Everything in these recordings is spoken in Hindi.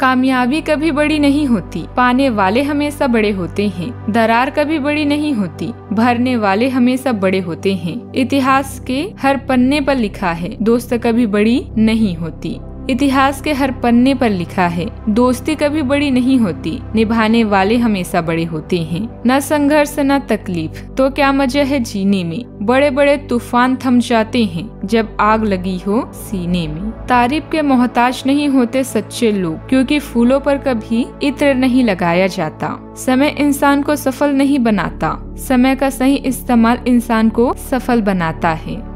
कामयाबी कभी बड़ी नहीं होती। पाने वाले हमेशा बड़े होते हैं। दरार कभी बड़ी नहीं होती। भरने वाले हमेशा बड़े होते हैं। इतिहास के हर पन्ने पर लिखा है। दोस्त कभी बड़ी नहीं होती। इतिहास के हर पन्ने पर लिखा है, दोस्ती कभी बड़ी नहीं होती, निभाने वाले हमेशा बड़े होते हैं। न संघर्ष, न तकलीफ़ तो क्या मज़ा है जीने में? बड़े बड़े तूफ़ान थम जाते हैं, जब आग लगी हो सीने में। तारीफ़ के मोहताज नहीं होते सच्चे लोग, क्योंकि फूलों पर कभी इत्र नहीं लगाया जाता। समय इंसान को सफल नहीं बनाता, समय का सही इस्तेमाल इंसान को सफल बनाता है।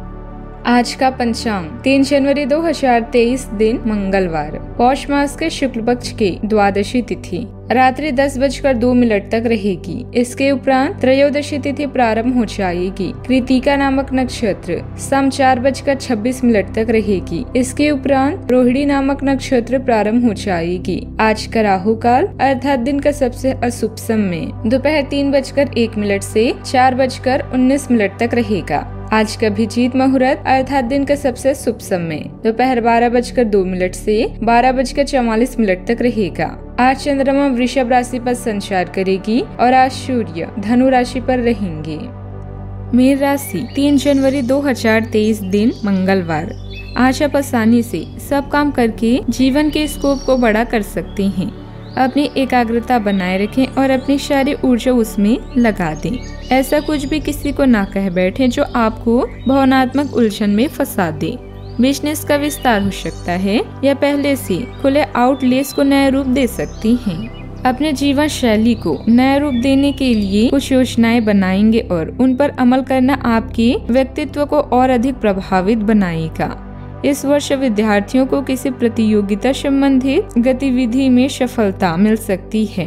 आज का पंचांग, तीन जनवरी 2023 दिन मंगलवार, पौष मास के शुक्ल पक्ष की द्वादशी तिथि। रात्रि दस बजकर दो मिनट तक रहेगी। इसके उपरांत त्रयोदशी तिथि प्रारंभ हो जाएगी। कृतिका नामक नक्षत्र सम चार बजकर छब्बीस मिनट तक रहेगी। इसके उपरांत रोहिणी नामक नक्षत्र प्रारंभ हो जाएगी। आज का राहु काल अर्थात दिन का सबसे अशुभ समय, दोपहर तीन बजकर एक मिनट से चार बजकर उन्नीस मिनट तक रहेगा। आज का जीत मुहूर्त अर्थात दिन का सबसे शुभ समय। दोपहर बारह बजकर दो मिनट से बारह बजकर चौवालीस मिनट तक रहेगा। आज चंद्रमा वृषभ राशि पर संचार करेगी और आज सूर्य धनु राशि पर रहेंगे। मेर राशि, तीन जनवरी 2023 दिन, मंगलवार। आज आप आसानी से सब काम करके जीवन के स्कोप को बड़ा कर सकते हैं। अपनी एकाग्रता बनाए रखें और अपनी सारी ऊर्जा उसमें लगा दें। ऐसा कुछ भी किसी को ना कह बैठे जो आपको भावनात्मक उलझन में फंसा दे। बिज़नेस का विस्तार हो सकता है या पहले से खुले आउटलेस को नया रूप दे सकती हैं। अपने जीवन शैली को नया रूप देने के लिए कुछ योजनाएँ बनाएँगे और उन पर अमल करना आपके व्यक्तित्व को और अधिक प्रभावित बनाएगा। इस वर्ष विद्यार्थियों को किसी प्रतियोगिता संबंधित गतिविधि में सफलता मिल सकती है।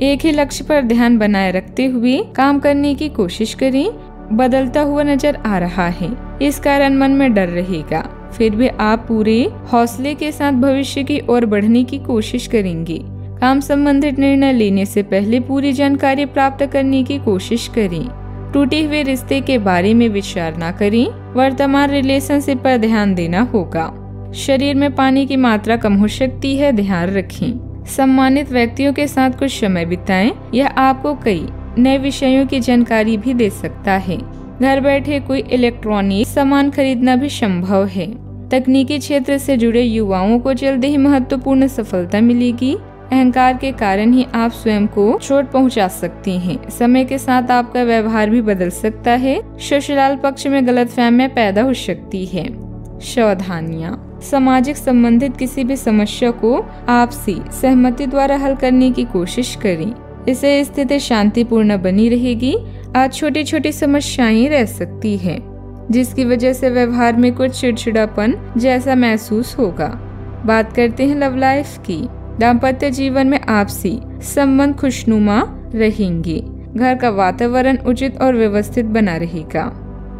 एक ही लक्ष्य पर ध्यान बनाए रखते हुए काम करने की कोशिश करें। बदलता हुआ नज़र आ रहा है। इस कारण मन में डर रहेगा। फिर भी आप पूरे हौसले के साथ भविष्य की ओर बढ़ने की कोशिश करेंगे। काम संबंधित निर्णय लेने से पहले पूरी जानकारी प्राप्त करने की कोशिश करें। टूटे हुए रिश्ते के बारे में विचार न करें। वर्तमान रिलेशनशिप पर ध्यान देना होगा। शरीर में पानी की मात्रा कम हो सकती है, ध्यान रखें। सम्मानित व्यक्तियों के साथ कुछ समय बिताएँ। यह आपको कई नए विषयों की जानकारी भी दे सकता है। घर बैठे कोई इलेक्ट्रॉनिक सामान खरीदना भी संभव है। तकनीकी क्षेत्र से जुड़े युवाओं को जल्द ही महत्वपूर्ण सफलता मिलेगी। अहंकार के कारण ही आप स्वयं को चोट पहुँचा सकती हैं। समय के साथ आपका व्यवहार भी बदल सकता है। ससुराल पक्ष में गलत फहमियाँ पैदा हो सकती है। सावधानियाँ। सामाजिक संबंधित किसी भी समस्या को आपसी सहमति द्वारा हल करने की कोशिश करें। इसे स्थिति शांतिपूर्ण बनी रहेगी। आज छोटी छोटी समस्याएँ रह सकती है, जिसकी वजह से व्यवहार में कुछ चिड़चिड़ापन जैसा महसूस होगा। बात करते हैं लव लाइफ की। दाम्पत्य जीवन में आपसी संबंध खुशनुमा रहेंगे। घर का वातावरण उचित और व्यवस्थित बना रहेगा।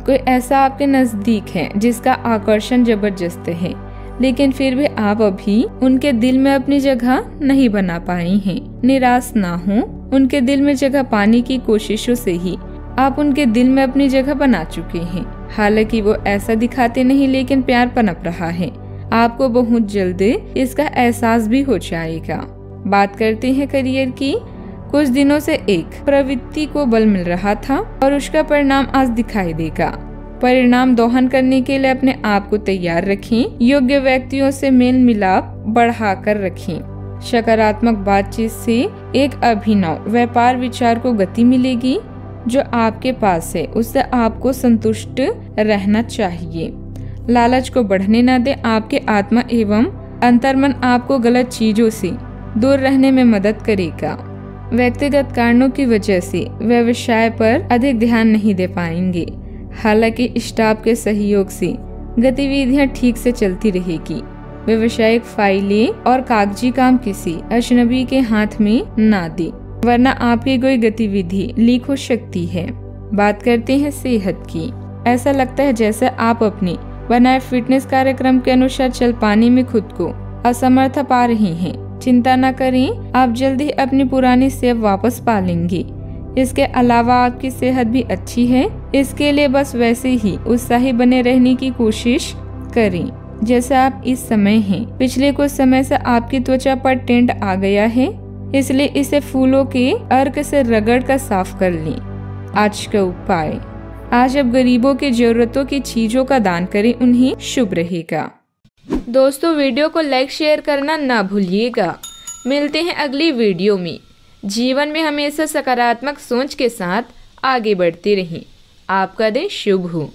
कोई ऐसा आपके नज़दीक है जिसका आकर्षण ज़बरदस्त है, लेकिन फिर भी आप अभी उनके दिल में अपनी जगह नहीं बना पाए हैं। निराश ना हो, उनके दिल में जगह पाने की कोशिशों से ही आप उनके दिल में अपनी जगह बना चुके हैं। हालाँकि वो ऐसा दिखाते नहीं, लेकिन प्यार पनप रहा है। आपको बहुत जल्द इसका एहसास भी हो जाएगा। बात करते हैं करियर की। कुछ दिनों से एक प्रवृत्ति को बल मिल रहा था और उसका परिणाम आज दिखाई देगा। परिणाम दोहन करने के लिए अपने आप को तैयार रखें, योग्य व्यक्तियों से मेल मिलाप बढ़ा कर रखें। सकारात्मक बातचीत से एक अभिनव व्यापार विचार को गति मिलेगी, जो आपके पास है, उससे आपको संतुष्ट रहना चाहिए। लालच को बढ़ने न दे आपके आत्मा एवं अंतर्मन आपको गलत चीज़ों से दूर रहने में मदद करेगा। व्यक्तिगत कारणों की वजह से व्यवसाय पर अधिक ध्यान नहीं दे पाएँगे। हालाँकि स्टाफ के सहयोग से गतिविधियाँ ठीक से चलती रहेगी। व्यवसायिक फाइलें और कागज़ी काम किसी अजनबी के हाथ में ना दे, वरना आपकी कोई गतिविधि लीक हो सकती है। बात करते हैं सेहत की। ऐसा लगता है जैसे आप अपनी बनाए फिटनेस कार्यक्रम के अनुसार चल पाने में खुद को असमर्थ पा रही हैं। चिंता न करें, आप जल्द ही अपनी पुरानी सेब वापस पा लेंगे इसके अलावा आपकी सेहत भी अच्छी है। इसके लिए बस वैसे ही उत्साही बने रहने की कोशिश करें। जैसे आप इस समय हैं। पिछले कुछ समय से आपकी त्वचा पर टेंट आ गया है। इसलिए इसे फूलों के अर्क से रगड़ कर साफ़ कर लें। आज का उपाय। आज अब गरीबों के जरूरतों की चीज़ों का दान करें, उन्हें शुभ रहेगा। दोस्तों, वीडियो को लाइक शेयर करना ना भूलिएगा। मिलते हैं अगली वीडियो में। जीवन में हमेशा सकारात्मक सोच के साथ आगे बढ़ते रहें। आपका दिन शुभ हो।